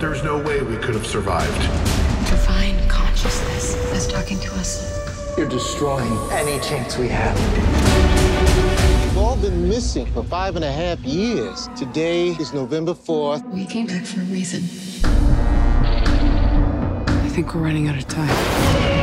There's no way we could have survived. Divine consciousness is talking to us. You're destroying any chance we have. We've all been missing for five and a half years. Today is November 4th. We came back for a reason. I think we're running out of time.